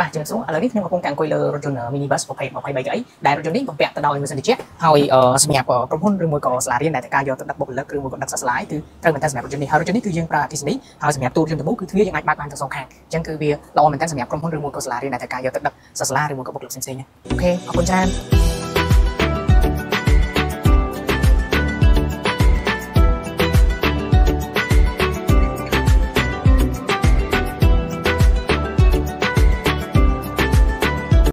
បាទជំរាបសួរឥឡូវនេះខ្ញុំកំពុងតែអង្គុយលើរថយន្ត minibus ប្រភេទ23កៅអីដែលរថយន្តនេះបំពាក់ទៅដោយម៉ាស៊ីនត្រជាក់ហើយសម្រាប់ក្រុមហ៊ុនឬមួយក៏សាលារៀនដែលត្រូវការយកទៅដឹកបុគ្គលិកឬមួយក៏ដឹកសិស្សស្លាយគឺត្រូវមែនតើសម្រាប់រថយន្តនេះហើយរថយន្តនេះគឺយើងប្រើអគ្គិសនីហើយសម្រាប់ទូរយន្តទៅមុខគឺទ្វារយើងអាចបើកបានទាំងសងខាងអញ្ចឹងគឺវាល្អមែនតើសម្រាប់ក្រុមហ៊ុនឬមួយក៏សាលារៀនដែលត្រូវការយកទៅដឹកសិស្សស្លាយឬមួយក៏បុគ្គលិកផ្សេងៗអូខេអរគុណច្រើន